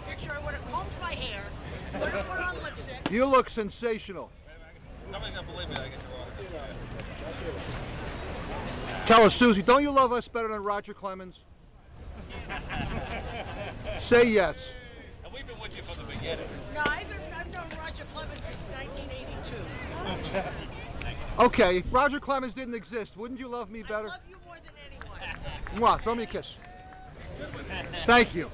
picture, I would have combed my hair, would have put on lipstick. You look sensational. Nobody's gonna believe me I get Tell us, Susie, don't you love us better than Roger Clemens? Say yes. And we've been with you from the beginning. No, I've, been, I've known Roger Clemens since 1982. okay, if Roger Clemens didn't exist, wouldn't you love me better? I love you more than anyone. Mwah, throw me a kiss. Thank you.